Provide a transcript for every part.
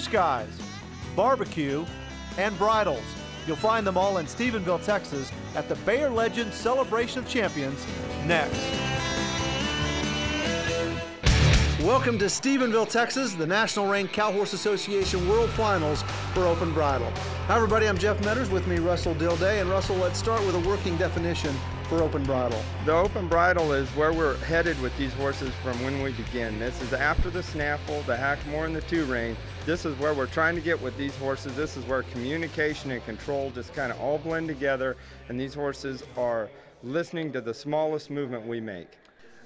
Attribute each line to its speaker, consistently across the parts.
Speaker 1: Skies, barbecue, and bridles. You'll find them all in Stephenville, Texas at the Bayer Legend Celebration of Champions next. Welcome to Stephenville, Texas, the National Rein Cow Horse Association World Finals for Open Bridle. Hi, everybody. I'm Jeff Metters. With me, Russell Dilday. And Russell, let's start with a working definition for open bridle.
Speaker 2: The open bridle is where we're headed with these horses from when we begin. This is after the snaffle, the hackamore, and the two rein. This is where we're trying to get with these horses. This is where communication and control just kind of all blend together, and these horses are listening to the smallest movement we make.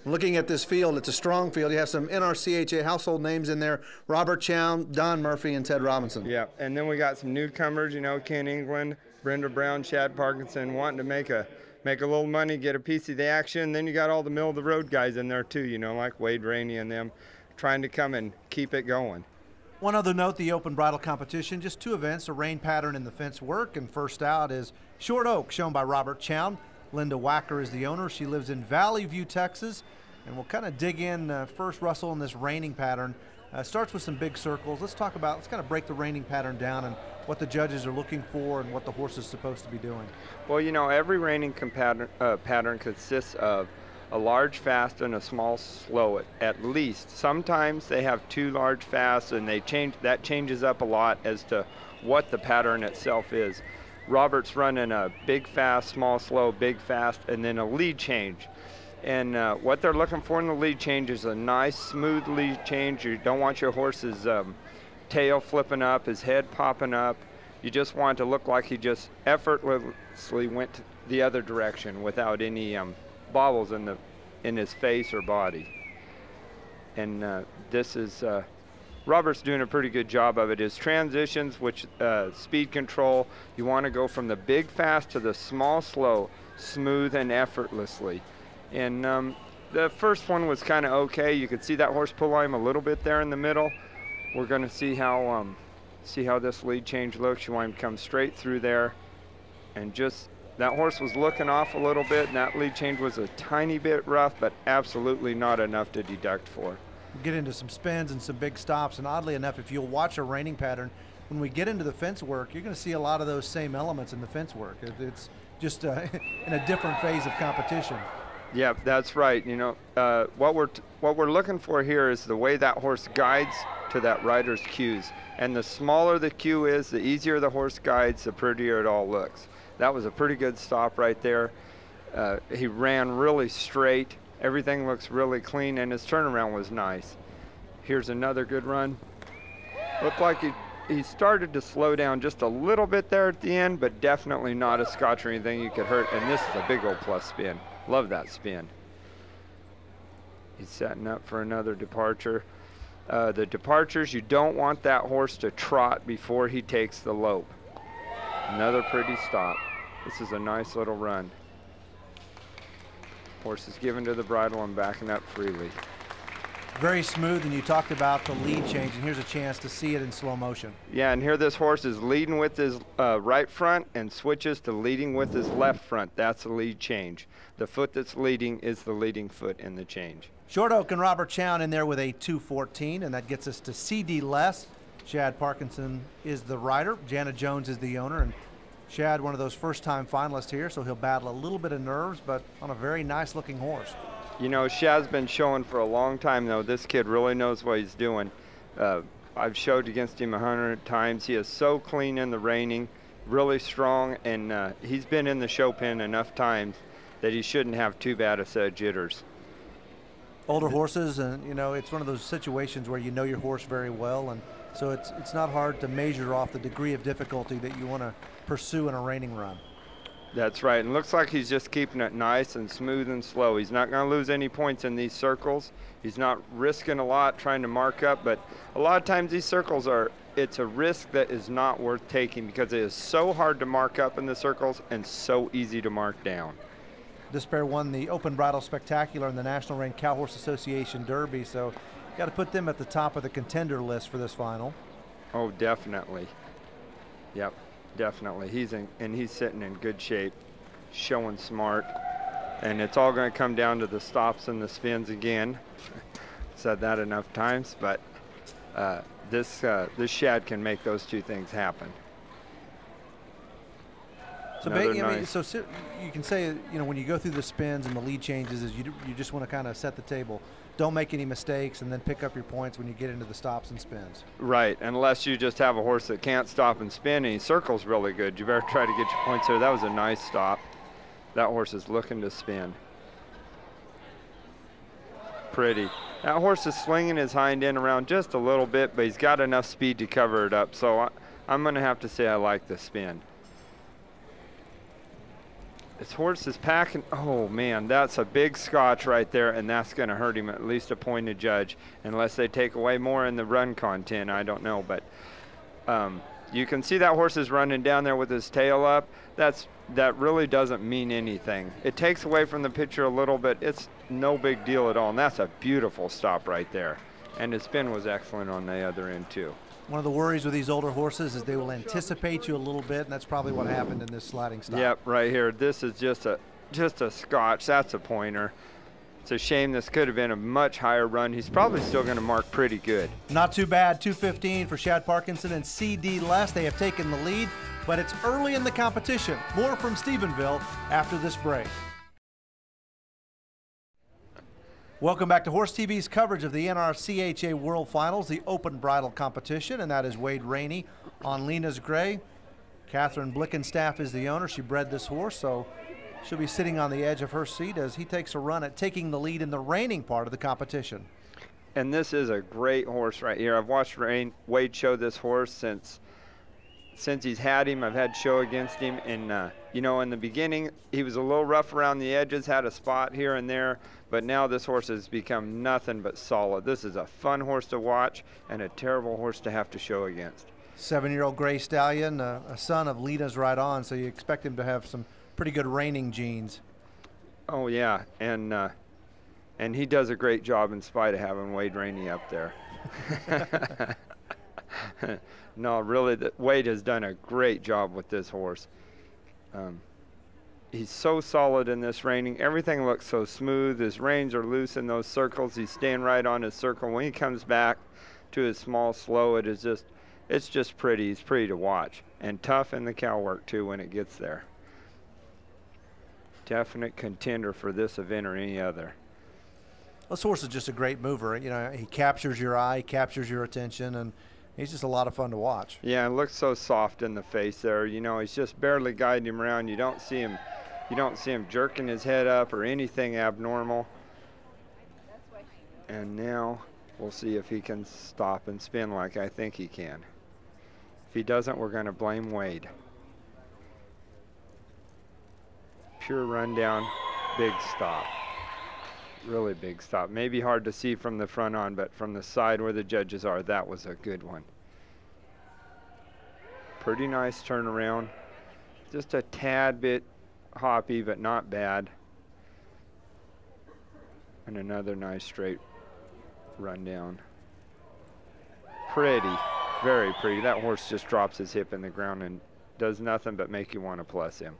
Speaker 1: Looking at this field, it's a strong field. You have some NRCHA household names in there Robert Chown, Don Murphy, and Ted Robinson.
Speaker 2: Yeah, and then we got some newcomers, you know, Ken England, Brenda Brown, Chad Parkinson, wanting to make a make a little money, get a piece of the action. Then you got all the middle of the road guys in there too, you know, like Wade Rainey and them, trying to come and keep it going.
Speaker 1: One other note the open bridle competition, just two events, a rein pattern and the fence work. And first out is Short Oak, shown by Robert Chown. Linda Wacker is the owner. She lives in Valley View, Texas. And we'll kind of dig in uh, first, Russell, in this reining pattern. Uh, starts with some big circles. Let's talk about, let's kind of break the reining pattern down and what the judges are looking for and what the horse is supposed to be doing.
Speaker 2: Well, you know, every reining pattern, uh, pattern consists of a large fast and a small slow at, at least. Sometimes they have two large fasts and they change that changes up a lot as to what the pattern itself is. Robert's running a big fast, small slow, big fast, and then a lead change. And uh, what they're looking for in the lead change is a nice, smooth lead change. You don't want your horse's um, tail flipping up, his head popping up. You just want to look like he just effortlessly went the other direction without any um, bobbles in the in his face or body. And uh, this is uh, Robert's doing a pretty good job of it. His transitions, which uh, speed control, you want to go from the big fast to the small slow, smooth and effortlessly. And um, the first one was kind of okay. You could see that horse pull him a little bit there in the middle. We're going to see how um, see how this lead change looks. You want him to come straight through there, and just that horse was looking off a little bit, and that lead change was a tiny bit rough, but absolutely not enough to deduct for.
Speaker 1: get into some spins and some big stops, and oddly enough, if you'll watch a reining pattern, when we get into the fence work, you're going to see a lot of those same elements in the fence work. It's just uh, in a different phase of competition.
Speaker 2: Yeah, that's right. You know, uh, what we're what we're looking for here is the way that horse guides to that rider's cues. And the smaller the cue is, the easier the horse guides, the prettier it all looks. That was a pretty good stop right there. Uh, he ran really straight. Everything looks really clean, and his turnaround was nice. Here's another good run. Looked like he, he started to slow down just a little bit there at the end, but definitely not a scotch or anything you could hurt. And this is a big old plus spin. Love that spin. He's setting up for another departure. Uh, the departures, you don't want that horse to trot before he takes the lope. Another pretty stop. This is a nice little run. Horse is given to the bridle and backing up freely.
Speaker 1: Very smooth, and you talked about the lead change, and here's a chance to see it in slow motion.
Speaker 2: Yeah, and here this horse is leading with his uh, right front and switches to leading with his left front. That's the lead change. The foot that's leading is the leading foot in the change.
Speaker 1: Short Oak and Robert Chown in there with a 214, and that gets us to CD Less. Chad Parkinson is the rider. Jana Jones is the owner, and Chad, one of those first-time finalists here, so he'll battle a little bit of nerves, but on a very nice-looking horse.
Speaker 2: You know, Shad's been showing for a long time, though. This kid really knows what he's doing. Uh, I've showed against him a hundred times. He is so clean in the reining, really strong, and uh, he's been in the show pen enough times that he shouldn't have too bad a set of jitters.
Speaker 1: Older horses, and you know, it's one of those situations where you know your horse very well, and so it's it's not hard to measure off the degree of difficulty that you want to pursue in a reining run.
Speaker 2: That's right. And looks like he's just keeping it nice and smooth and slow. He's not going to lose any points in these circles. He's not risking a lot trying to mark up, but a lot of times these circles are it's a risk that is not worth taking because it is so hard to mark up in the circles and so easy to mark down.
Speaker 1: This pair won the Open Bridle Spectacular in the National Rein Cow Horse Association Derby, so got to put them at the top of the contender list for this final.
Speaker 2: Oh, definitely. Yep definitely. He's in, and he's sitting in good shape, showing smart. And it's all going to come down to the stops and the spins again. Said that enough times, but uh, this uh, this shad can make those two things happen.
Speaker 1: So, ba- I mean, so you can say, you know, when you go through the spins and the lead changes, is you, you just want to kind of set the table. Don't make any mistakes, and then pick up your points when you get into the stops and spins.
Speaker 2: Right, unless you just have a horse that can't stop and spin, and he circles really good. You better try to get your points there. That was a nice stop. That horse is looking to spin. Pretty. That horse is slinging his hind end around just a little bit, but he's got enough speed to cover it up. So I, I'm going to have to say I like the spin. This horse is packing. Oh man, that's a big scotch right there, and that's going to hurt him at least a point to judge, unless they take away more in the run content. I don't know, but um, you can see that horse is running down there with his tail up. That's that really doesn't mean anything. It takes away from the picture a little bit. It's no big deal at all, and that's a beautiful stop right there. And his spin was excellent on the other end too.
Speaker 1: One of the worries with these older horses is they will anticipate you a little bit, and that's probably what happened in this sliding stop.
Speaker 2: Yep, right here. This is just a just a scotch. That's a pointer. It's a shame this could have been a much higher run. He's probably still going to mark pretty good.
Speaker 1: Not too bad. 215 for Shad Parkinson and CD Less. They have taken the lead, but it's early in the competition. More from Stephenville after this break. Welcome back to Horse TV's coverage of the NRCHA World Finals, the open bridle competition, and that is Wade Rainey on Lena's Gray. Catherine Blickenstaff is the owner. She bred this horse, so she'll be sitting on the edge of her seat as he takes a run at taking the lead in the reining part of the competition.
Speaker 2: And this is a great horse right here. I've watched Rain, Wade show this horse since since he's had him. I've had show against him, and uh, you know, in the beginning he was a little rough around the edges, had a spot here and there, but now this horse has become nothing but solid. This is a fun horse to watch and a terrible horse to have to show against.
Speaker 1: Seven-year-old gray stallion, uh, a son of Lena's Wright On, so you expect him to have some pretty good reining genes.
Speaker 2: Oh yeah, and uh, and he does a great job in spite of having Wade Rainey up there. no, really, the, Wade has done a great job with this horse. Um, he's so solid in this reining. Everything looks so smooth. His reins are loose in those circles. He's staying right on his circle. When he comes back to his small slow, it is just, it's just pretty. He's pretty to watch and tough in the cow work too when it gets there. Definite contender for this event or any other.
Speaker 1: This horse is just a great mover. You know, he captures your eye, captures your attention, and he's just a lot of fun to watch.
Speaker 2: Yeah, it looks so soft in the face there. You know, he's just barely guiding him around. You don't see him, you don't see him jerking his head up or anything abnormal. And now we'll see if he can stop and spin like I think he can. If he doesn't, we're going to blame Wade. Pure rundown, big stop. Really big stop. Maybe hard to see from the front on, but from the side where the judges are, that was a good one. Pretty nice turnaround. Just a tad bit hoppy, but not bad. And another nice straight rundown. Pretty, very pretty. That horse just drops his hip in the ground and does nothing but make you want to plus him.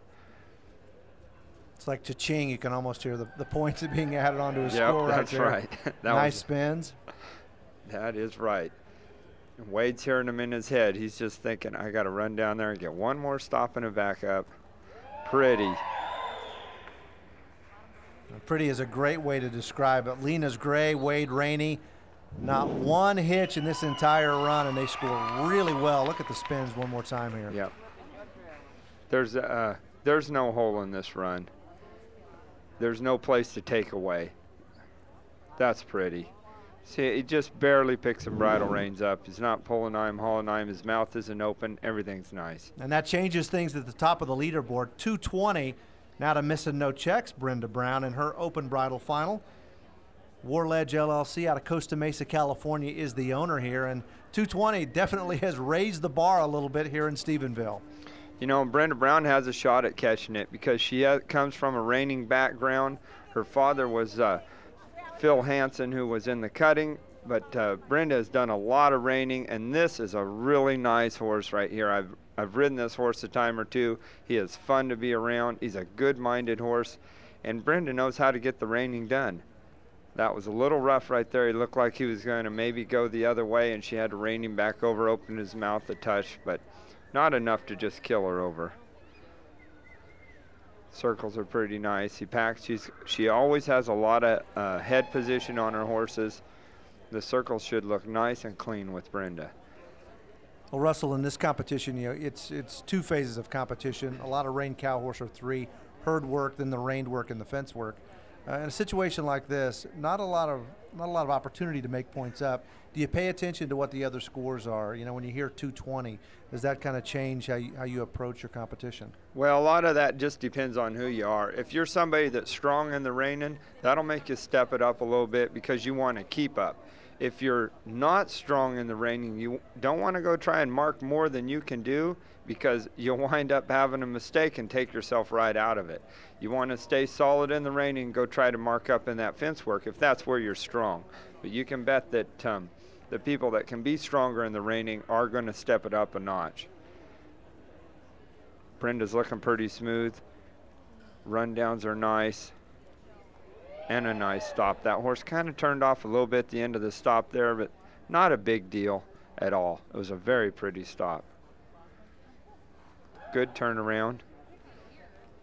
Speaker 1: It's like cha-ching. You can almost hear the, the points being added onto his
Speaker 2: yep,
Speaker 1: score right there.
Speaker 2: that's
Speaker 1: there.
Speaker 2: right. that
Speaker 1: nice
Speaker 2: was,
Speaker 1: spins.
Speaker 2: That is right. And Wade's hearing him in his head. He's just thinking, I got to run down there and get one more stop and a back up. Pretty.
Speaker 1: Pretty is a great way to describe it. Lena's Gray, Wade Rainey, not one hitch in this entire run, and they score really well. Look at the spins one more time here.
Speaker 2: Yep. There's uh, there's no hole in this run. There's no place to take away. That's pretty. See, he just barely picks some bridle reins up. He's not pulling on him, hauling on him. His mouth isn't open. Everything's nice.
Speaker 1: And that changes things at the top of the leaderboard. 220 now to missing no checks. Brenda Brown in her open bridle final. Warledge LLC out of Costa Mesa, California is the owner here. And 220 definitely has raised the bar a little bit here in Stephenville.
Speaker 2: You know, Brenda Brown has a shot at catching it because she has, comes from a reining background. Her father was uh, Phil Hansen, who was in the cutting, but uh, Brenda has done a lot of reining, and this is a really nice horse right here. I've I've ridden this horse a time or two. He is fun to be around. He's a good-minded horse, and Brenda knows how to get the reining done. That was a little rough right there. He looked like he was going to maybe go the other way, and she had to rein him back over, open his mouth a touch, but not enough to just kill her over. Circles are pretty nice. He packs. She's she always has a lot of uh, head position on her horses. The circles should look nice and clean with Brenda.
Speaker 1: Well, Russell, in this competition, you know, it's it's two phases of competition. A lot of rein cow horse or three, herd work, then the reined work and the fence work. Uh, in a situation like this, not a lot of not a lot of opportunity to make points up. Do you pay attention to what the other scores are? You know, when you hear 220, does that kind of change how you, how you approach your competition?
Speaker 2: Well, a lot of that just depends on who you are. If you're somebody that's strong in the reining, that'll make you step it up a little bit because you want to keep up. If you're not strong in the reining, you don't want to go try and mark more than you can do because you'll wind up having a mistake and take yourself right out of it. You want to stay solid in the reining and go try to mark up in that fence work if that's where you're strong. But you can bet that um, the people that can be stronger in the reining are going to step it up a notch. Brenda's looking pretty smooth. Rundowns are nice. And a nice stop. That horse kind of turned off a little bit at the end of the stop there, but not a big deal at all. It was a very pretty stop. Good turnaround.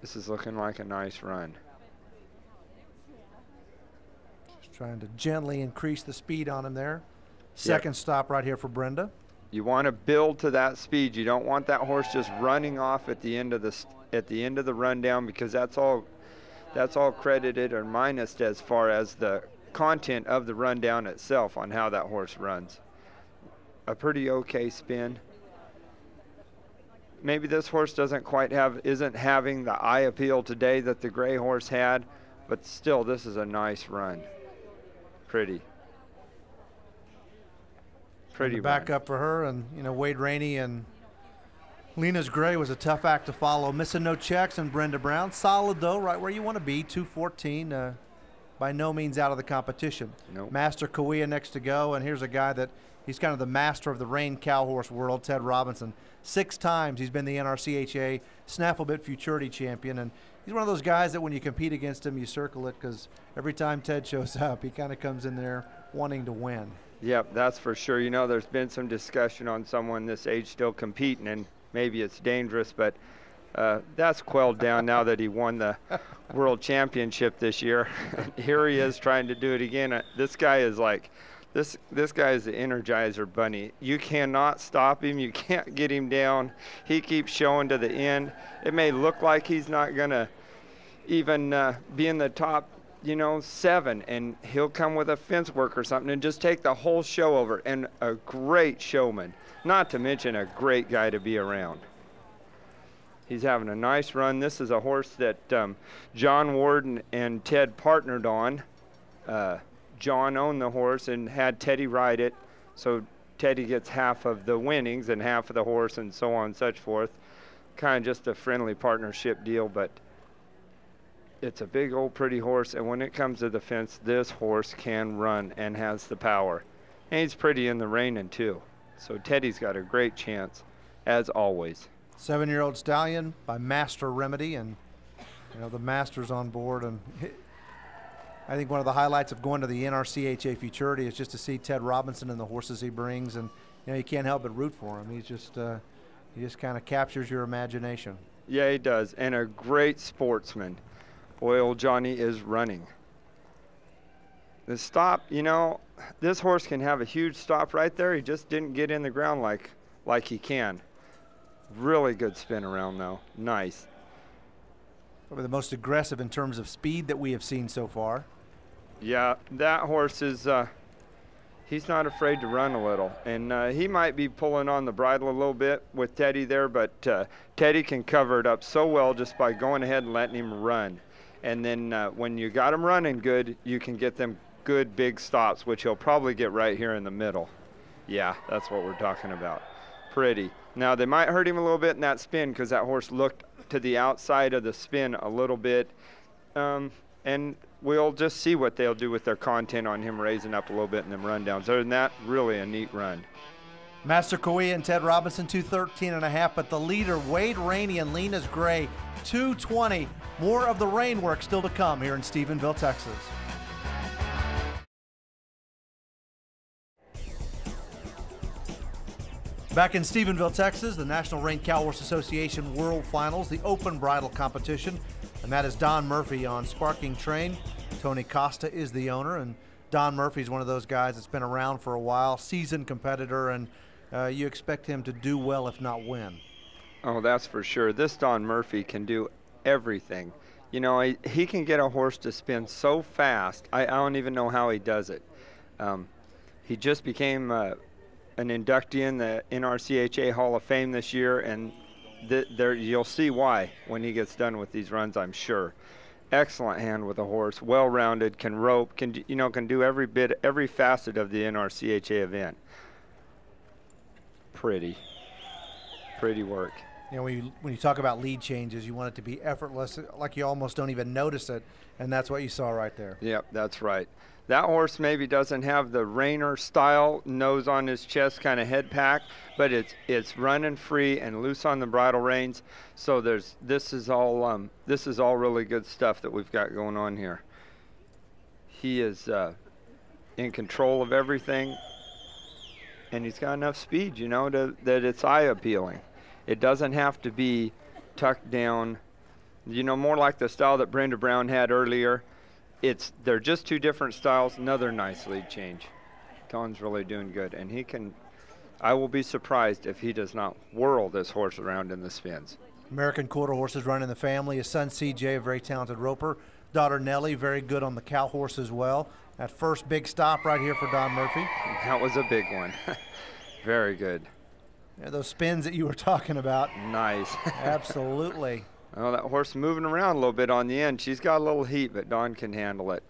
Speaker 2: This is looking like a nice run.
Speaker 1: Just trying to gently increase the speed on him there. Second yep. stop right here for Brenda.
Speaker 2: You want to build to that speed. You don't want that horse just running off at the end of the at the end of the rundown because that's all that's all credited or minused as far as the content of the rundown itself on how that horse runs. A pretty okay spin. Maybe this horse doesn't quite have isn't having the eye appeal today that the gray horse had, but still this is a nice run. Pretty pretty
Speaker 1: back up for her, and you know Wade Rainey and Lena's Gray was a tough act to follow. Missing no checks and Brenda Brown, solid though, right where you want to be. 214, uh, by no means out of the competition.
Speaker 2: Nope.
Speaker 1: Master Kawia next to go, and here's a guy that he's kind of the master of the rein cow horse world, Ted Robinson. Six times he's been the NRCHA Snafflebit Futurity champion, and he's one of those guys that when you compete against him, you circle it because every time Ted shows up, he kind of comes in there wanting to win.
Speaker 2: Yep, that's for sure. You know, there's been some discussion on someone this age still competing, and maybe it's dangerous, but uh, that's quelled down now that he won the world championship this year. Here he is trying to do it again. Uh, this guy is like, this this guy is the Energizer Bunny. You cannot stop him. You can't get him down. He keeps showing to the end. It may look like he's not gonna even uh, be in the top you know, seven, and he'll come with a fence work or something and just take the whole show over. And a great showman, not to mention a great guy to be around. He's having a nice run. This is a horse that um, John Warden and Ted partnered on. Uh, John owned the horse and had Teddy ride it, so Teddy gets half of the winnings and half of the horse, and so on and such forth. Kind of just a friendly partnership deal, but it's a big old pretty horse, and when it comes to the fence, this horse can run and has the power. And he's pretty in the reining too. So Teddy's got a great chance, as always.
Speaker 1: Seven-year-old stallion by Master Remedy, and you know the Master's on board. And I think one of the highlights of going to the NRCHA Futurity is just to see Ted Robinson and the horses he brings, and you know you can't help but root for him. He's just uh, he just kind of captures your imagination.
Speaker 2: Yeah, he does, and a great sportsman. Old Johnny is running. The stop, you know, this horse can have a huge stop right there. He just didn't get in the ground like like he can. Really good spin around though. Nice.
Speaker 1: Probably the most aggressive in terms of speed that we have seen so far.
Speaker 2: Yeah, that horse is uh, he's not afraid to run a little. And uh, he might be pulling on the bridle a little bit with Teddy there, but uh, Teddy can cover it up so well just by going ahead and letting him run. And then uh, when you got them running good, you can get them good big stops, which he'll probably get right here in the middle. Yeah, that's what we're talking about. Pretty. Now, they might hurt him a little bit in that spin because that horse looked to the outside of the spin a little bit. Um, and we'll just see what they'll do with their content on him raising up a little bit in them rundowns. Other than that, really a neat run.
Speaker 1: Master Koei and Ted Robinson, 213 and a half, but the leader, Wade Rainey and Lena's Gray, 220. More of the rein work still to come here in Stephenville, Texas. Back in Stephenville, Texas, the National Rain Cowhorse Association World Finals, the open Bridal competition, and that is Don Murphy on Sparking Train. Tony Costa is the owner, and Don Murphy's one of those guys that's been around for a while, seasoned competitor, and uh, you expect him to do well, if not win.
Speaker 2: Oh, that's for sure. This Don Murphy can do everything. You know, he, he can get a horse to spin so fast. I, I don't even know how he does it. Um, he just became uh, an inductee in the NRCHA Hall of Fame this year, and th- there you'll see why when he gets done with these runs. I'm sure. Excellent hand with a horse, well-rounded, can rope, can you know can do every bit, every facet of the NRCHA event. Pretty, pretty work.
Speaker 1: You know, when you, when you talk about lead changes, you want it to be effortless, like you almost don't even notice it, and that's what you saw right there.
Speaker 2: Yep, that's right. That horse maybe doesn't have the reiner style nose on his chest kind of head pack, but it's it's running free and loose on the bridle reins. So there's this is all um, this is all really good stuff that we've got going on here. He is uh, in control of everything, and he's got enough speed, you know, to, that it's eye appealing. It doesn't have to be tucked down, you know, more like the style that Brenda Brown had earlier it's they're just two different styles. Another nice lead change. Don's really doing good, and he can. I will be surprised if he does not whirl this horse around in the spins.
Speaker 1: American quarter horses running the family. His son CJ, a very talented roper. Daughter Nellie, very good on the cow horse as well. That first big stop right here for Don Murphy.
Speaker 2: That was a big one. very good.
Speaker 1: Yeah, those spins that you were talking about.
Speaker 2: Nice.
Speaker 1: Absolutely.
Speaker 2: Well, that horse moving around a little bit on the end. She's got a little heat, but Don can handle it.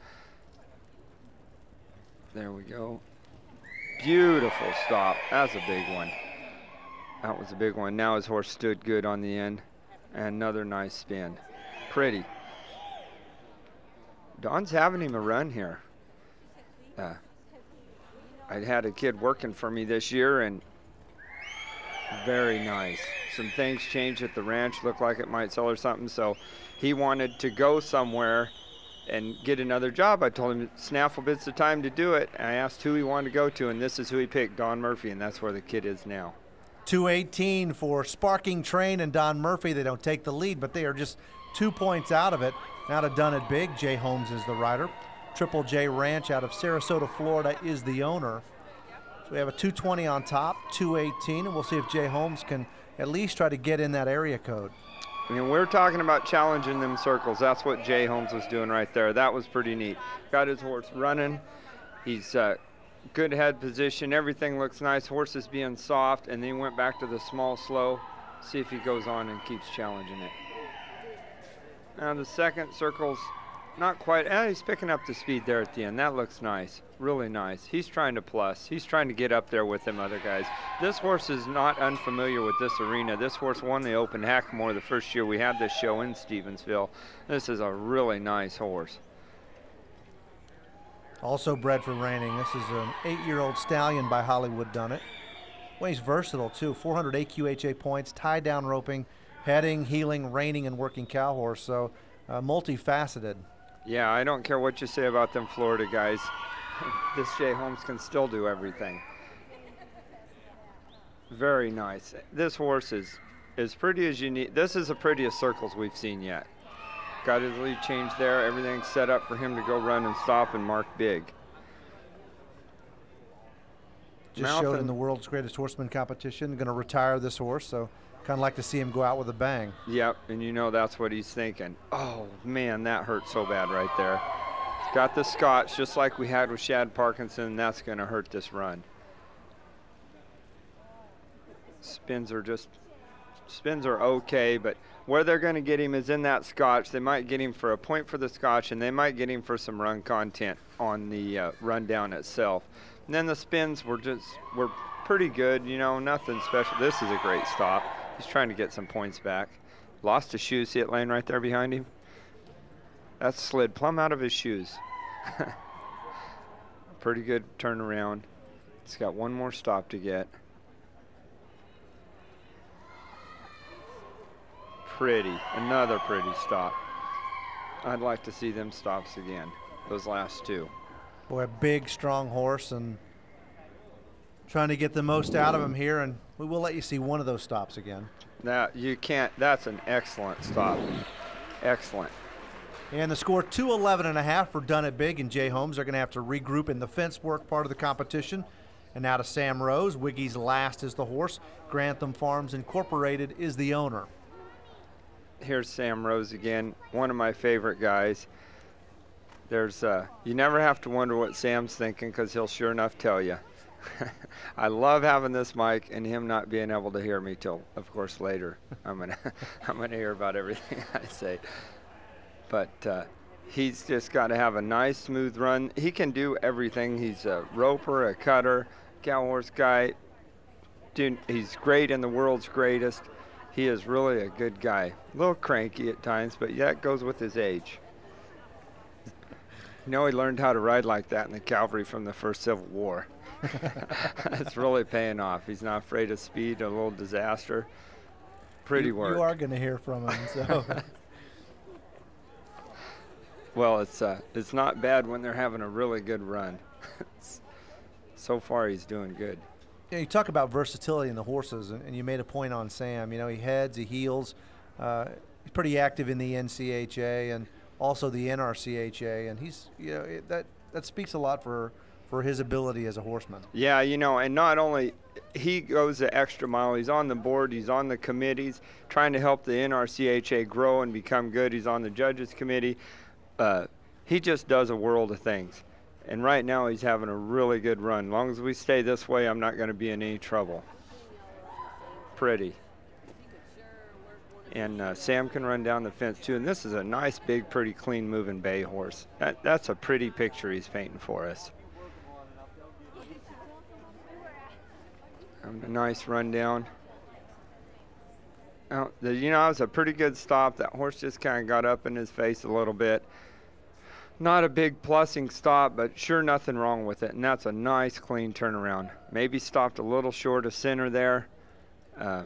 Speaker 2: There we go. Beautiful stop. That's a big one. That was a big one. Now his horse stood good on the end. And another nice spin. Pretty. Don's having him a run here. Uh, I had a kid working for me this year, and very nice some things changed at the ranch, looked like it might sell or something. So he wanted to go somewhere and get another job. I told him Snaffle bit's the time to do it. I asked who he wanted to go to, and this is who he picked, Don Murphy, and that's where the kid is now.
Speaker 1: 218 for Sparking Train and Don Murphy. They don't take the lead, but they are just two points out of it. Now of Done It Big. Jay Holmes is the rider. Triple J Ranch out of Sarasota, Florida is the owner. So we have a 220 on top, 218, and we'll see if Jay Holmes can – at least try to get in that area code.
Speaker 2: I mean, we're talking about challenging them circles. That's what Jay Holmes was doing right there. That was pretty neat. Got his horse running. He's uh, good head position. Everything looks nice. Horse is being soft, and then he went back to the small slow. See if he goes on and keeps challenging it. Now the second circle's not quite. Eh, he's picking up the speed there at the end. That looks nice. Really nice. He's trying to plus. He's trying to get up there with them other guys. This horse is not unfamiliar with this arena. This horse won the Open Hackamore the first year we had this show in Stephenville. This is a really nice horse.
Speaker 1: Also bred for reining. This is an eight-year-old stallion by Hollywood Dun It. Well, he's versatile too. 400 AQHA points, tie down roping, heading, heeling, reining, and working cow horse. So uh, multifaceted.
Speaker 2: Yeah, I don't care what you say about them Florida guys. this Jay Holmes can still do everything. Very nice. This horse is as pretty as you need. This is the prettiest circles we've seen yet. Got his lead change there. Everything's set up for him to go run and stop and mark big.
Speaker 1: Just showed in the world's greatest horseman competition. Going to retire this horse, so Kind of like to see him go out with a bang.
Speaker 2: Yep, and you know that's what he's thinking. Oh, man, that hurt so bad right there. Got the scotch just like we had with Shad Parkinson, and that's going to hurt this run. Spins are just, spins are okay, but where they're going to get him is in that scotch. They might get him for a point for the scotch, and they might get him for some run content on the uh, rundown itself. And then the spins were just, were pretty good, you know, nothing special. This is a great stop. He's trying to get some points back. Lost his shoes. See it laying right there behind him? That slid plumb out of his shoes. Pretty good turnaround. He's got one more stop to get. Pretty. Another pretty stop. I'd like to see them stops again. Those last two.
Speaker 1: Boy, a big, strong horse and Trying to get the most out of him here, and we will let you see one of those stops again.
Speaker 2: Now you can't. That's an excellent stop. Excellent.
Speaker 1: And the score 211 and a half for Done It Big and Jay Holmes. They're going to have to regroup in the fence work part of the competition. And now to Sam Rose. Wiggy's last is the horse. Grantham Farms Incorporated is the owner.
Speaker 2: Here's Sam Rose again, one of my favorite guys. There's, uh, you never have to wonder what Sam's thinking because he'll sure enough tell you. I love having this mic and him not being able to hear me till, of course, later. I'm gonna, I'm gonna hear about everything I say. But uh, he's just got to have a nice, smooth run. He can do everything. He's a roper, a cutter, cow horse guy. Dude, he's great in the world's greatest. He is really a good guy. A little cranky at times, but that goes with his age. You know, he learned how to ride like that in the cavalry from the first Civil War. It's really paying off. He's not afraid of speed, a little disaster. Pretty
Speaker 1: you,
Speaker 2: work.
Speaker 1: You are going to hear from him. So.
Speaker 2: well, it's uh, it's not bad when they're having a really good run. so far, he's doing good.
Speaker 1: Yeah, you talk about versatility in the horses, and, and, you made a point on Sam. You know, he heads, he heels. Uh, he's pretty active in the NCHA and also the NRCHA, and he's you know it, that that speaks a lot for for his ability as a horseman.
Speaker 2: Yeah, you know, and not only he goes the extra mile. He's on the board. He's on the committees, trying to help the NRCHA grow and become good. He's on the judges committee. Uh, he just does a world of things. And right now he's having a really good run. As long as we stay this way, I'm not going to be in any trouble. Pretty. And uh, Sam can run down the fence too. And this is a nice, big, pretty clean moving bay horse. That, that's a pretty picture he's painting for us. Um, a nice rundown. Oh, the, you know, it was a pretty good stop. That horse just kind of got up in his face a little bit. Not a big plussing stop, but sure nothing wrong with it. And that's a nice, clean turnaround. Maybe stopped a little short of center there. Uh,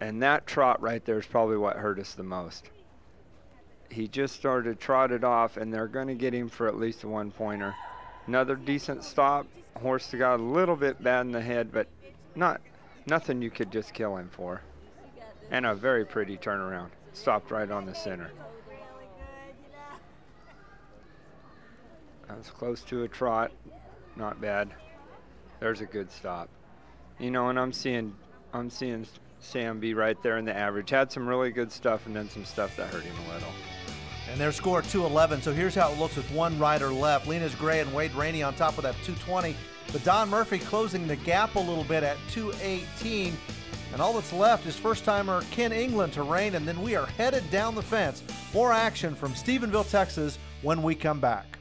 Speaker 2: and that trot right there is probably what hurt us the most. He just started trotted off, and they're going to get him for at least a one pointer. Another decent stop. Horse got a little bit bad in the head, but not nothing you could just kill him for. And a very pretty turnaround. Stopped right on the center. That was close to a trot. Not bad. There's a good stop. You know, and I'm seeing I'm seeing Sam be right there in the average. Had some really good stuff and then some stuff that hurt him a little.
Speaker 1: And their score 211. So here's how it looks with one rider left. Lena's Gray and Wade Rainey on top of that 220. But Don Murphy closing the gap a little bit at 218. And all that's left is first timer Ken England to rein, and then we are headed down the fence. More action from Stephenville, Texas when we come back.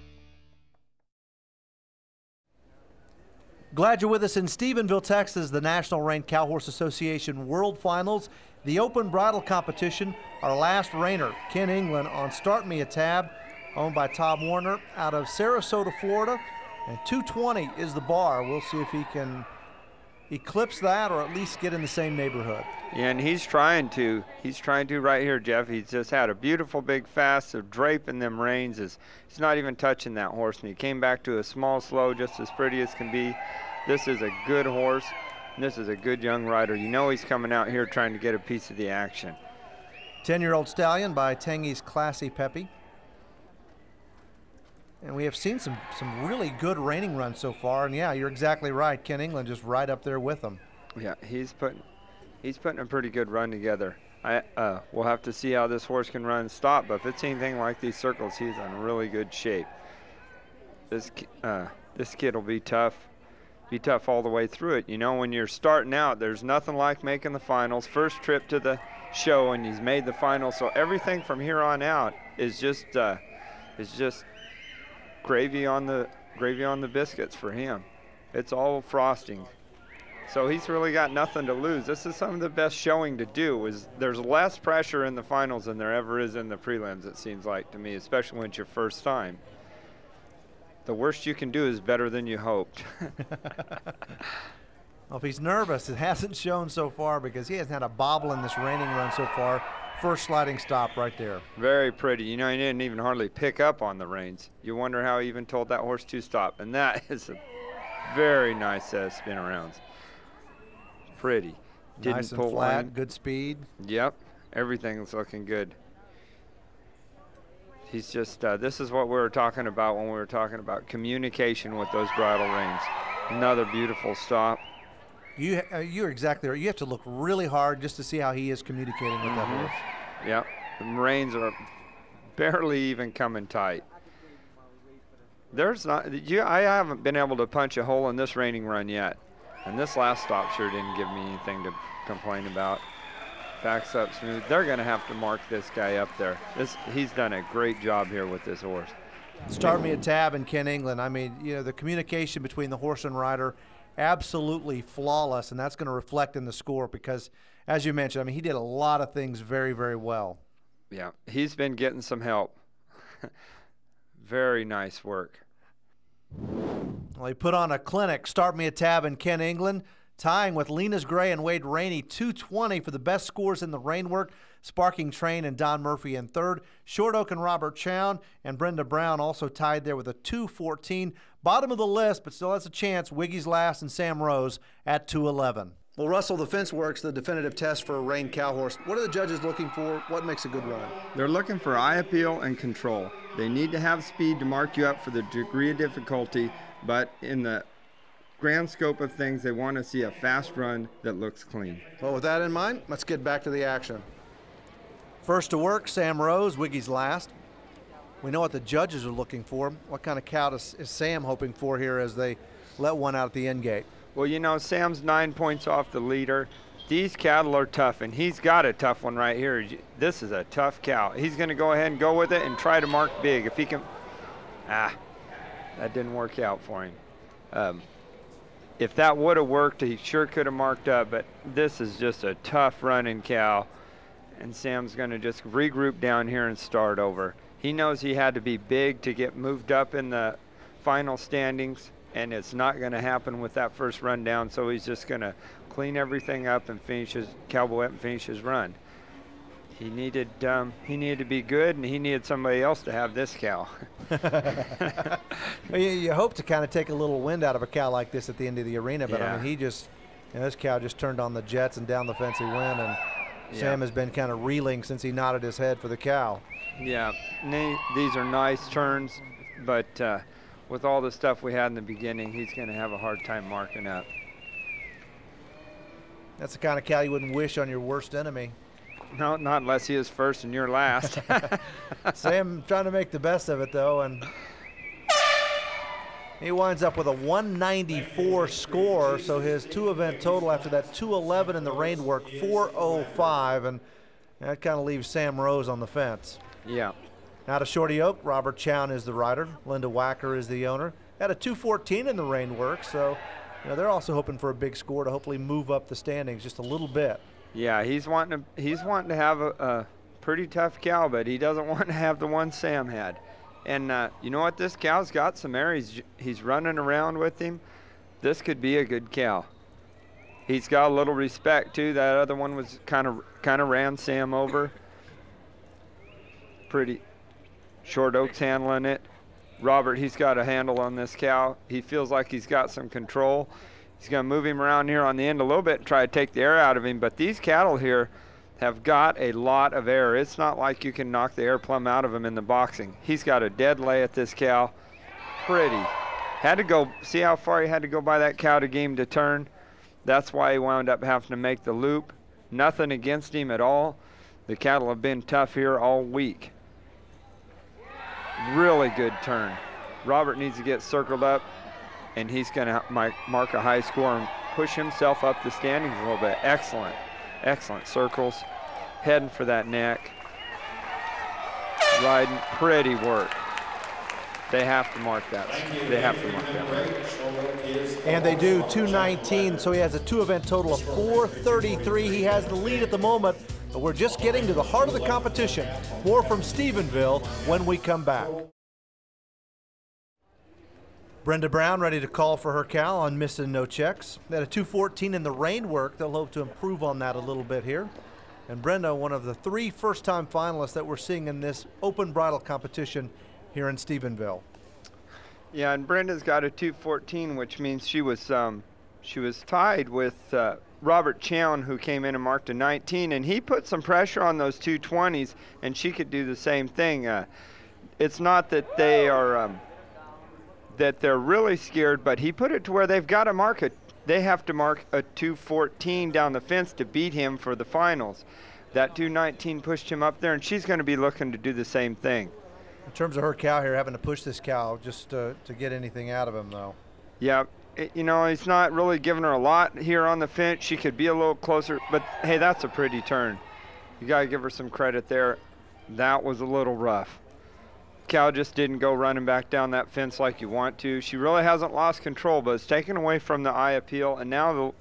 Speaker 1: Glad you're with us in Stephenville, Texas, the National Rein Cow Horse Association World Finals, the Open Bridle Competition. Our last reiner, Ken England, on Start Me a Tab, owned by Tom Warner out of Sarasota, Florida. And 220 is the bar. We'll see if he can eclipse that or at least get in the same neighborhood.
Speaker 2: Yeah, and he's trying to. He's trying to right here, Jeff. He's just had a beautiful big fast of draping them reins. Is he's not even touching that horse, and he came back to a small slow, just as pretty as can be. This is a good horse. This is a good young rider. You know he's coming out here trying to get a piece of the action.
Speaker 1: 10-year-old stallion by Tangy's Classy Peppy. And we have seen some some really good reining runs so far. And yeah, you're exactly right. Ken England just right up there with them.
Speaker 2: Yeah, he's putting he's putting a pretty good run together. I uh, we'll have to see how this horse can run and stop. But if it's anything like these circles, he's in really good shape. This uh, this kid will be tough. Be tough all the way through it. You know, when you're starting out, there's nothing like making the finals. First trip to the show, and he's made the finals. So everything from here on out is just uh, is just gravy on the gravy on the biscuits for him. It's all frosting. So he's really got nothing to lose. This is some of the best showing to do. Is there's less pressure in the finals than there ever is in the prelims. It seems like to me, especially when it's your first time. The worst you can do is better than you hoped.
Speaker 1: well, if he's nervous, it hasn't shown so far because he hasn't had a bobble in this reining run so far first sliding stop right there.
Speaker 2: Very pretty. You know, he didn't even hardly pick up on the reins. You wonder how he even told that horse to stop. And that is a very nice set of spin arounds. Pretty. Didn't
Speaker 1: nice and
Speaker 2: pull
Speaker 1: flat,
Speaker 2: line.
Speaker 1: good speed.
Speaker 2: Yep, everything's looking good. He's just, uh, this is what we were talking about when we were talking about communication with those bridle reins. Another beautiful stop.
Speaker 1: You, uh, you're exactly right. You have to look really hard just to see how he is communicating with that
Speaker 2: Mhm.
Speaker 1: horse.
Speaker 2: Yeah, the reins are barely even coming tight. There's not, you, I haven't been able to punch a hole in this reining run yet. And this last stop sure didn't give me anything to complain about. Backs up smooth. They're going to have to mark this guy up there. This, he's done a great job here with this horse.
Speaker 1: Start me a tab and Ken England. I mean, you know, the communication between the horse and rider, absolutely flawless, and that's going to reflect in the score because, as you mentioned, I mean, he did a lot of things very, very well.
Speaker 2: Yeah, he's been getting some help. Very nice work.
Speaker 1: Well, he put on a clinic. Start me a tab in Ken England, tying with Lena's Gray and Wade Rainey, 220 for the best scores in the reinwork. Sparking Train and Don Murphy in third. Short Oak and Robert Chown and Brenda Brown also tied there with a 214. Bottom of the list, but still has a chance. Wiggy's last and Sam Rose at 211. Well, Russell, the fence works the definitive test for a rein cow horse. What are the judges looking for? What makes a good run?
Speaker 2: They're looking for eye appeal and control. They need to have speed to mark you up for the degree of difficulty, but in the grand scope of things, they want to see a fast run that looks clean.
Speaker 1: Well, with that in mind, let's get back to the action. First to work, Sam Rose, Wiggy's last. We know what the judges are looking for. What kind of cow is, is Sam hoping for here as they let one out at the end gate?
Speaker 2: Well, you know, Sam's nine points off the leader. These cattle are tough, and he's got a tough one right here. This is a tough cow. He's going to go ahead and go with it and try to mark big. If he can, ah, that didn't work out for him. Um, if that would have worked, he sure could have marked up, but this is just a tough running cow. And Sam's going to just regroup down here and start over. He knows he had to be big to get moved up in the final standings and it's not going to happen with that first run down. So he's just going to clean everything up and finish his cowboy up and finish his run. He needed um, he needed to be good, and he needed somebody else to have this cow.
Speaker 1: you, you, hope to kind of take a little wind out of a cow like this at the end of the arena, but
Speaker 2: yeah.
Speaker 1: I mean, he just you know, this cow just turned on the jets and down the fence he went, and yeah. Sam has been kind of reeling since he nodded his head for the cow.
Speaker 2: Yeah, these are nice turns, but. Uh, with all the stuff we had in the beginning, he's going to have a hard time marking up.
Speaker 1: That's the kind of cow you wouldn't wish on your worst enemy.
Speaker 2: No, not unless he is first and you're last.
Speaker 1: Sam trying to make the best of it, though, and he winds up with a 194 score, so his two-event total after that 211 in the rein work, 405, and that kind of leaves Sam Rose on the fence.
Speaker 2: Yeah.
Speaker 1: Out of Shorty Oak, Robert Chown is the rider. Linda Wacker is the owner. Had a 214 in the rain work, so you know, they're also hoping for a big score to hopefully move up the standings just a little bit.
Speaker 2: Yeah, he's wanting to he's wanting to have a, a pretty tough cow, but he doesn't want to have the one Sam had. And uh, you know what? This cow's got some air. He's, he's running around with him. This could be a good cow. He's got a little respect too. That other one was kind of kind of ran Sam over. Pretty Short Oak's handling it. Robert, he's got a handle on this cow. He feels like he's got some control. He's going to move him around here on the end a little bit and try to take the air out of him. But these cattle here have got a lot of air. It's not like you can knock the air plumb out of him in the boxing. He's got a dead lay at this cow. Pretty. Had to go, see how far he had to go by that cow to game to turn. That's why he wound up having to make the loop. Nothing against him at all. The cattle have been tough here all week. Really good turn. Robert needs to get circled up, and he's going to mark a high score and push himself up the standings a little bit. Excellent, excellent circles. Heading for that neck. Riding, pretty work. They have to mark that. They have to mark that.
Speaker 1: And they do 219, so he has a two-event total of 433. He has the lead at the moment, but we're just getting to the heart of the competition. More from Stephenville when we come back. Brenda Brown ready to call for her cow on missing no checks. Had a 214 in the rein work. They'll hope to improve on that a little bit here. And Brenda, one of the three first-time finalists that we're seeing in this open bridle competition here in Stephenville.
Speaker 2: Yeah, and Brenda's got a 214, which means she was um, she was tied with uh, Robert Chown, who came in and marked a 19, and he put some pressure on those 220s, and she could do the same thing. Uh, it's not that they are um, that they're really scared, but he put it to where they've got to mark it. They have to mark a 214 down the fence to beat him for the finals. That 219 pushed him up there, and she's going to be looking to do the same thing.
Speaker 1: In terms of her cow here, having to push this cow just to, to get anything out of him, though.
Speaker 2: Yeah, it, you know, he's not really giving her a lot here on the fence. She could be a little closer, but hey, that's a pretty turn. You got to give her some credit there. That was a little rough. Cow just didn't go running back down that fence like you want to. She really hasn't lost control, but it's taken away from the eye appeal, and now the,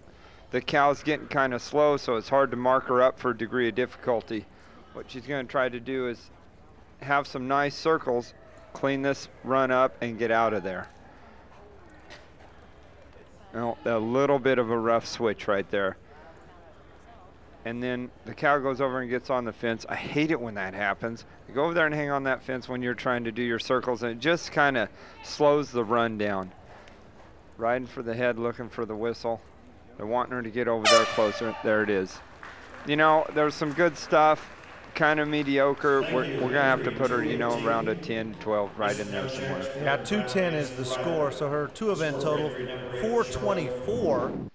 Speaker 2: the cow's getting kind of slow, so it's hard to mark her up for a degree of difficulty. What she's going to try to do is have some nice circles, clean this run up, and get out of there. Oh, a little bit of a rough switch right there and then the cow goes over and gets on the fence. I hate it when that happens. You go over there and hang on that fence when you're trying to do your circles, and it just kind of slows the run down. Riding for the head, looking for the whistle. They're wanting her to get over there closer. There it is. You know, there's some good stuff, kind of mediocre. We're, we're going to have to put her, you know, around a 10, 12, right in there somewhere.
Speaker 1: Yeah, 210 is the score, so her two event total, 424.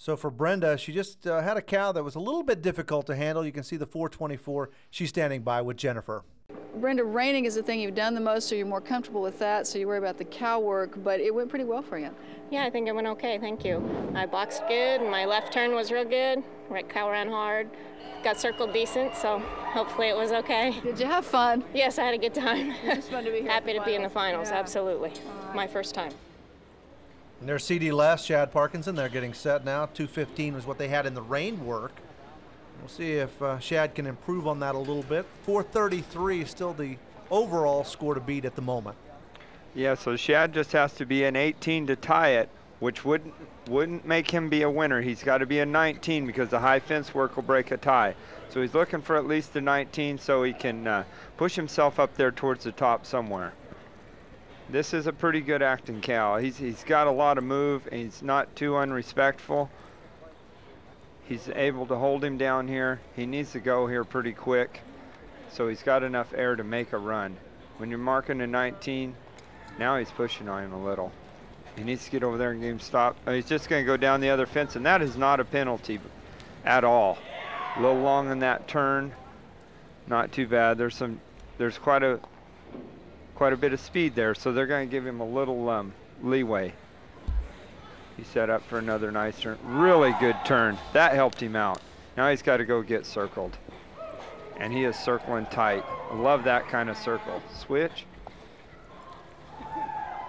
Speaker 1: So for Brenda, she just uh, had a cow that was a little bit difficult to handle. You can see the 424 she's standing by with Jennifer.
Speaker 3: Brenda, reining is the thing you've done the most, so you're more comfortable with that, so you worry about the cow work, but it went pretty well for you.
Speaker 4: Yeah, I think it went okay, thank you. I boxed good, my left turn was real good, right cow ran hard, got circled decent, so hopefully it was okay.
Speaker 3: Did you have fun?
Speaker 4: Yes, I had a good time.
Speaker 3: It's fun to be here.
Speaker 4: Happy to be in the finals,
Speaker 3: yeah.
Speaker 4: absolutely. My first time.
Speaker 1: And there's CD Les, Shad Parkinson. They're getting set now. 215 was what they had in the rein work. We'll see if uh, Shad can improve on that a little bit. 433 is still the overall score to beat at the moment.
Speaker 2: Yeah, so Shad just has to be an 18 to tie it, which wouldn't wouldn't make him be a winner. He's got to be a 19 because the high fence work will break a tie. So he's looking for at least a 19 so he can uh, push himself up there towards the top somewhere. This is a pretty good acting cow. He's, he's got a lot of move and he's not too unrespectful. He's able to hold him down here. He needs to go here pretty quick. So he's got enough air to make a run. When you're marking a 19, now he's pushing on him a little. He needs to get over there and get him stopped. Oh, he's just going to go down the other fence, and that is not a penalty at all. A little long in that turn. Not too bad. There's some, there's quite a quite a bit of speed there, so they're going to give him a little um, leeway. He set up for another nice turn. Really good turn. That helped him out. Now he's got to go get circled. And he is circling tight. I love that kind of circle. Switch.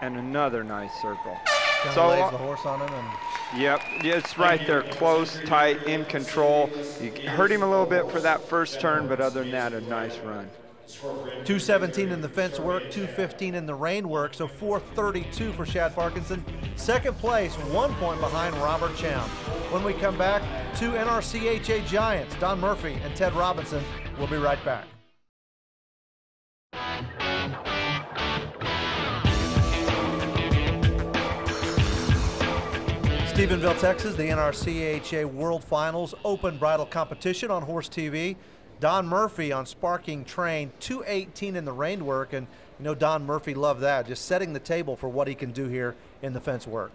Speaker 2: And another nice circle.
Speaker 1: Kind so lays the horse on him and
Speaker 2: Yep, it's right there, close, tight, in control. You hurt him a little bit for that first turn, but other than that, a nice run.
Speaker 1: 217 in the fence work, 215 in the rein work, so 432 for Shad Parkinson. Second place, one point behind Robert Chown. When we come back, two NRCHA Giants, Don Murphy and Ted Robinson. We'll be right back. Stephenville, Texas, the NRCHA World Finals Open Bridle Competition on Horse TV. Don Murphy on Sparking Train, 218 in the rein work, and you know Don Murphy loved that, just setting the table for what he can do here in the fence work.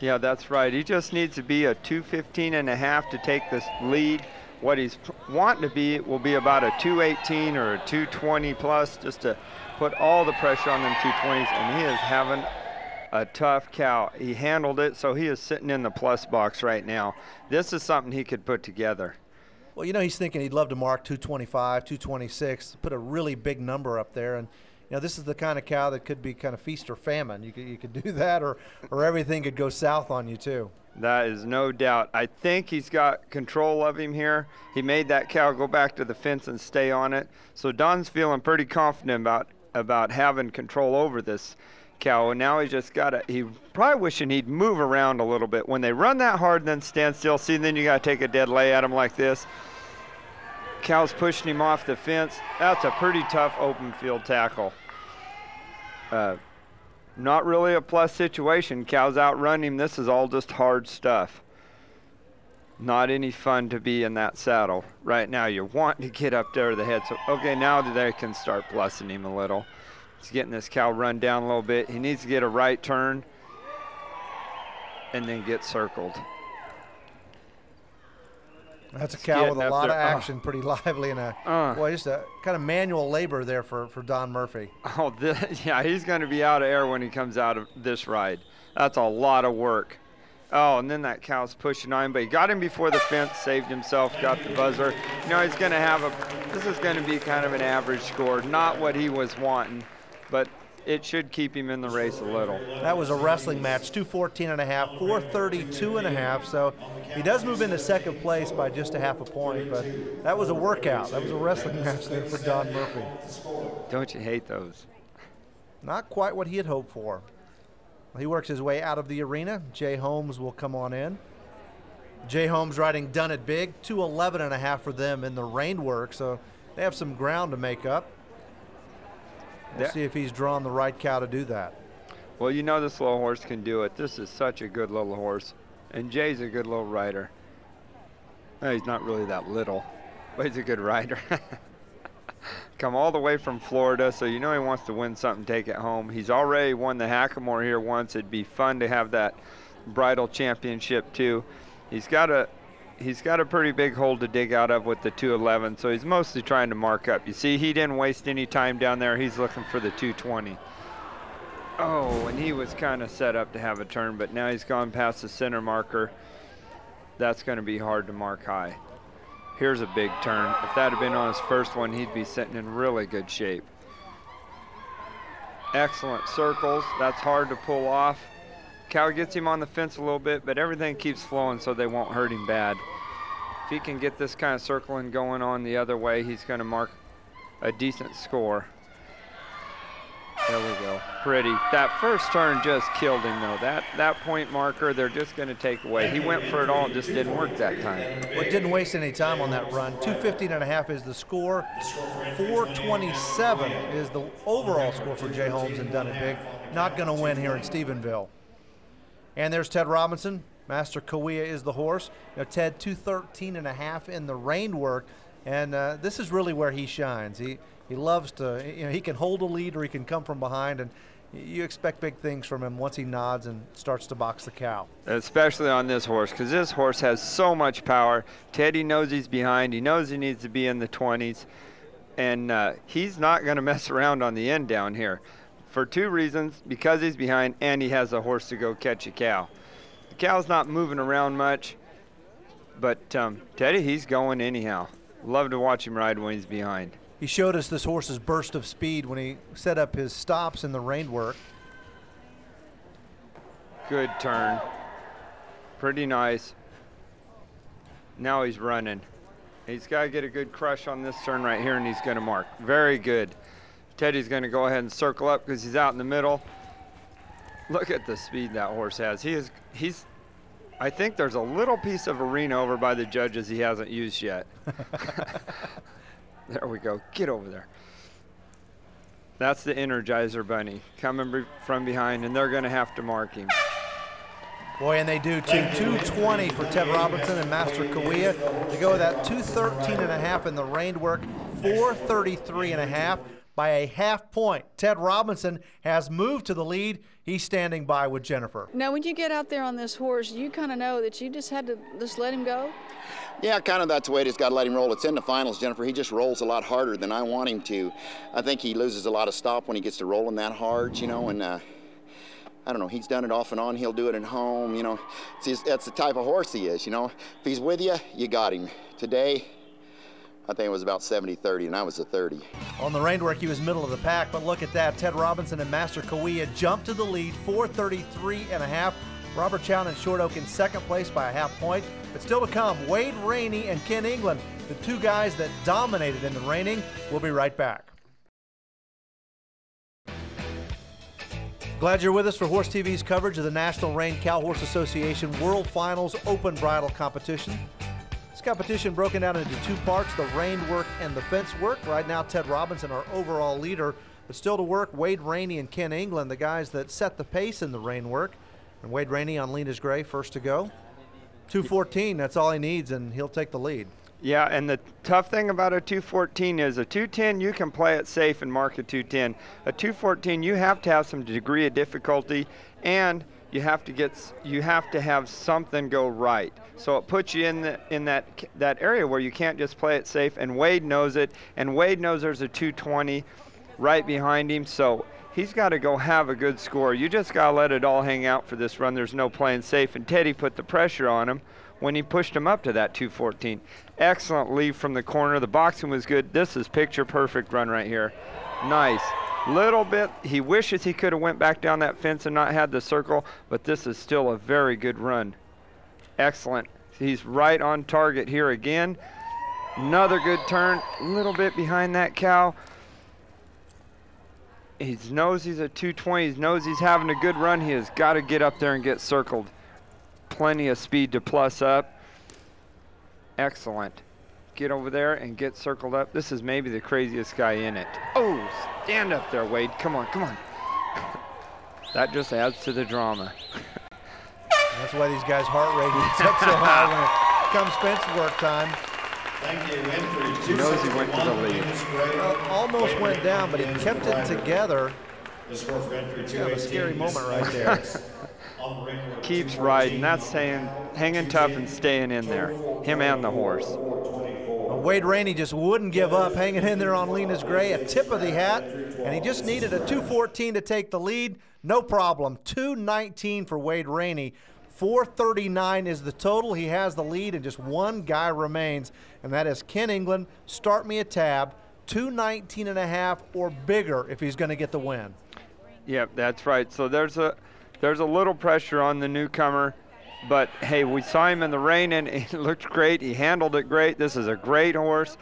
Speaker 2: Yeah, that's right. He just needs to be a 215 and a half to take this lead. What he's wanting to be will be about a 218 or a 220 plus, just to put all the pressure on them 220s, and he is having a tough cow. He handled it, so he is sitting in the plus box right now. This is something he could put together.
Speaker 1: Well, you know, he's thinking he'd love to mark 225, 226, put a really big number up there. And, you know, this is the kind of cow that could be kind of feast or famine. You could, you could do that, or, or everything could go south on you, too.
Speaker 2: That is no doubt. I think he's got control of him here. He made that cow go back to the fence and stay on it. So Don's feeling pretty confident about about having control over this cow. And now he's just got to, he probably wishing he'd move around a little bit. When they run that hard and then stand still, see, then you got to take a dead lay at him like this. Cow's pushing him off the fence. That's a pretty tough open field tackle. Uh, not really a plus situation. Cow's outrunning him. This is all just hard stuff. not any fun to be in that saddle. Right now, you want to get up there to the head. So, okay, now they can start blessing him a little. He's getting this cow run down a little bit. He needs to get a right turn and then get circled.
Speaker 1: That's a cow with a lot of action, uh, pretty lively, and a uh, boy, just a kind of manual labor there for, for Don Murphy.
Speaker 2: Oh, this, yeah, he's going to be out of air when he comes out of this ride. That's a lot of work. Oh, and then that cow's pushing on but he got him before the fence, saved himself, got the buzzer. You know, he's going to have a, this is going to be kind of an average score, not what he was wanting, but it should keep him in the race a little.
Speaker 1: That was a wrestling match, 214 and a half, 432 and a half. So he does move into second place by just a half a point, but that was a workout. That was a wrestling match there for Don Murphy.
Speaker 2: Don't you hate those?
Speaker 1: Not quite what he had hoped for. He works his way out of the arena. Jay Holmes will come on in. Jay Holmes riding Dun It Big, 211 and a half for them in the rein work, so they have some ground to make up. We'll see if he's drawn the right cow to do that.
Speaker 2: Well, you know this little horse can do it. This is such a good little horse. And Jay's a good little rider. Well, he's not really that little, but he's a good rider. Come all the way from Florida, so you know he wants to win something, take it home. He's already won the Hackamore here once. It'd be fun to have that bridle championship too. He's got a he's got a pretty big hole to dig out of with the 211, so he's mostly trying to mark up. You see, he didn't waste any time down there. He's looking for the 220. Oh, and he was kind of set up to have a turn, but now he's gone past the center marker. That's going to be hard to mark high. Here's a big turn. If that had been on his first one, he'd be sitting in really good shape. Excellent circles. That's hard to pull off. Cow gets him on the fence a little bit, but everything keeps flowing so they won't hurt him bad. If he can get this kind of circling going on the other way, he's going to mark a decent score. There we go. Pretty. That first turn just killed him, though. That that point marker, they're just going to take away. He went for it all, just didn't work that time.
Speaker 1: Well, didn't waste any time on that run. 215 and a half is the score. 427 is the overall score for Jay Holmes and It Big. Not going to win here in Stephenville. And there's Ted Robinson. Master Kawia is the horse. You know, Ted 213 and a half in the rein work, and uh, this is really where he shines. He he loves to, you know, he can hold a lead or he can come from behind, and you expect big things from him once he nods and starts to box the cow.
Speaker 2: Especially on this horse, because this horse has so much power. Teddy knows he's behind. He knows he needs to be in the 20s, and uh, he's not going to mess around on the end down here for two reasons because he's behind and he has a horse to go catch a cow. The cow's not moving around much, but um, Teddy, he's going anyhow. Love to watch him ride when he's behind.
Speaker 1: He showed us this horse's burst of speed when he set up his stops in the rein work.
Speaker 2: Good turn. Pretty nice. Now he's running. He's got to get a good crush on this turn right here, and he's going to mark. Very good. Teddy's going to go ahead and circle up because he's out in the middle. Look at the speed that horse has. He is, he's, I think there's a little piece of arena over by the judges he hasn't used yet. there we go. Get over there. That's the Energizer Bunny coming from behind, and they're going to have to mark him.
Speaker 1: Boy, and they do too. 220 for Ted Robinson and Master Kawia. They go with that 213 and a half in the rein work, 433 and a half by a half point. Ted Robinson has moved to the lead. He's standing by with Jennifer.
Speaker 3: Now, when you get out there on this horse, you kind of know that you just had to just let him go?
Speaker 5: Yeah, kind of that's the way it is. Got to let him roll. It's in the finals, Jennifer. He just rolls a lot harder than I want him to. I think he loses a lot of stop when he gets to rolling that hard, you know, and uh, I don't know. He's done it off and on. He'll do it at home, you know. Just, that's the type of horse he is, you know. If he's with you, you got him. Today, I think it was about 70-30, and I was a 30.
Speaker 1: On the rein work, he was middle of the pack, but look at that. Ted Robinson and Master Kawia jumped to the lead, 433 and a half. Robert Chown and Short Oak in second place by a half point. But still to come, Wade Rainey and Ken England, the two guys that dominated in the reining. We'll be right back. Glad you're with us for Horse TV's coverage of the National Rein Cow Horse Association World Finals Open Bridle Competition competition broken down into two parts the rein work and the fence work. Right now, Ted Robinson, our overall leader, but still to work, Wade Rainey and Ken England, the guys that set the pace in the rein work. And Wade Rainey on Lena's Gray, first to go. 214, that's all he needs, and he'll take the lead.
Speaker 2: Yeah, and the tough thing about a 214 is a 210 you can play it safe and mark a 210. A 214 you have to have some degree of difficulty and you have to get you have to have something go right. So it puts you in the, in that that area where you can't just play it safe and Wade knows it and Wade knows there's a 220 right behind him. So he's got to go have a good score. You just got to let it all hang out for this run. There's no playing safe and Teddy put the pressure on him when he pushed him up to that 214. Excellent leave from the corner. The boxing was good. This is picture perfect run right here. Nice. Little bit, he wishes he could have went back down that fence and not had the circle, but this is still a very good run. Excellent. He's right on target here again. Another good turn, a little bit behind that cow. He knows he's at 220. He knows he's having a good run. He has got to get up there and get circled. Plenty of speed to plus up. Excellent. Get over there and get circled up. This is maybe the craziest guy in it. Oh, stand up there, Wade. Come on, come on. that just adds to the drama.
Speaker 1: That's why these guys' heart rate is up so high when it comes fence work time.
Speaker 6: Thank you, entry
Speaker 2: He knows he went to the lead.
Speaker 1: Well, almost went down, but he kept it together.
Speaker 6: The score for entry
Speaker 1: Kind of a scary moment right there.
Speaker 6: On the ring were
Speaker 2: Keeps riding. That's saying hanging tough and staying in there. Him and the horse.
Speaker 1: Wade Rainey just wouldn't give up, hanging in there on Lena's Gray, a tip of the hat, and he just needed a 214 to take the lead. No problem. 219 for Wade Rainey. 439 is the total. He has the lead, and just one guy remains, and that is Ken England. Start me a tab. 219 and a half or bigger if he's going to get the win.
Speaker 2: Yep, that's right. So there's a there's a little pressure on the newcomer, but hey, we saw him in the rain and it looked great. He handled it great. This is a great horse.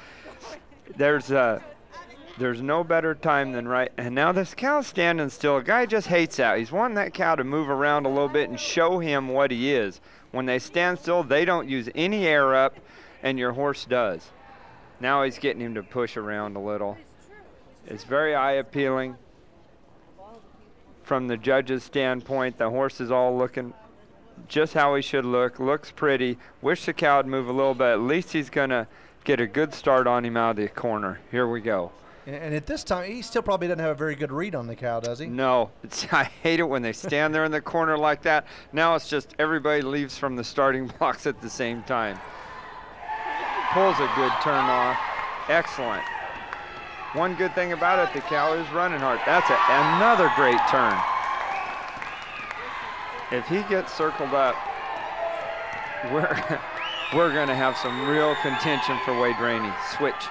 Speaker 2: There's a there's no better time than right. And now this cow's standing still. A guy just hates that. He's wanting that cow to move around a little bit and show him what he is. When they stand still, they don't use any air up, and your horse does. Now he's getting him to push around a little. It's very eye appealing from the judge's standpoint, the horse is all looking just how he should look. Looks pretty. Wish the cow would move a little bit. At least he's going to get a good start on him out of the corner. Here we go.
Speaker 1: And at this time, he still probably doesn't have a very good read on the cow, does he?
Speaker 2: No, it's, I hate it when they stand there in the corner like that. Now it's just everybody leaves from the starting blocks at the same time. Pulls a good turn off. Excellent. One good thing about it, the cow is running hard. That's a, another great turn. If he gets circled up, we're, we're going to have some real contention for Wade Rainey. Switch.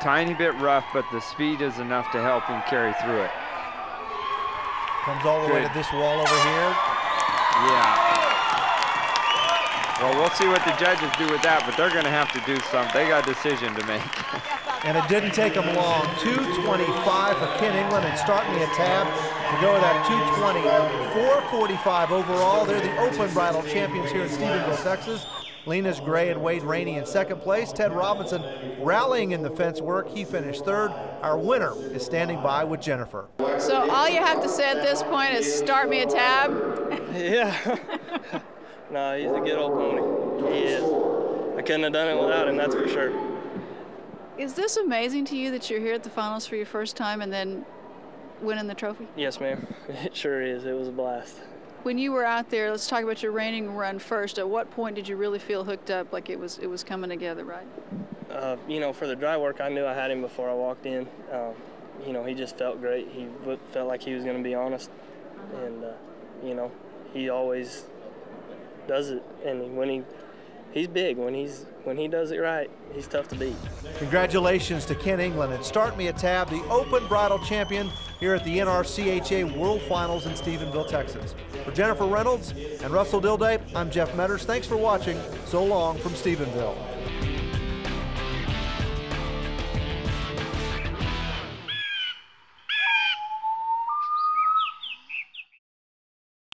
Speaker 2: Tiny bit rough, but the speed is enough to help him carry through it.
Speaker 1: Comes all the way to this wall over here.
Speaker 2: Yeah. Well, we'll see what the judges do with that, but they're going to have to do something. They got a decision to make.
Speaker 1: And it didn't take him long. 225 for Ken England and start me a tab to go with that 220. 445 overall. They're the Open Bridle champions here in Stephenville, Texas. Lena's Gray and Wade Rainey in second place. Ted Robinson rallying in the fence work. He finished third. Our winner is standing by with Jennifer.
Speaker 3: So all you have to say at this point is start me a tab.
Speaker 7: Yeah. no, he's a good old pony. He is. I couldn't have done it without him, that's for sure.
Speaker 3: Is this amazing to you that you're here at the finals for your first time and then winning the trophy?
Speaker 7: Yes, ma'am. It sure is. It was a blast.
Speaker 3: When you were out there, let's talk about your reining run first. At what point did you really feel hooked up, like it was it was coming together, right?
Speaker 7: Uh, you know, for the dry work, I knew I had him before I walked in. Um, you know, he just felt great. He felt like he was going to be honest, and uh, you know, he always does it. And when he he's big when he's when he does it right, he's tough to beat.
Speaker 1: Congratulations to Ken England and start me a tab, the Open Bridle champion here at the NRCHA World Finals in Stephenville, Texas. For Jennifer Reynolds and Russell Dilday, I'm Jeff Metters. Thanks for watching. So long from Stephenville.